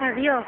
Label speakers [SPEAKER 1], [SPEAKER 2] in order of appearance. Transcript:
[SPEAKER 1] Adiós.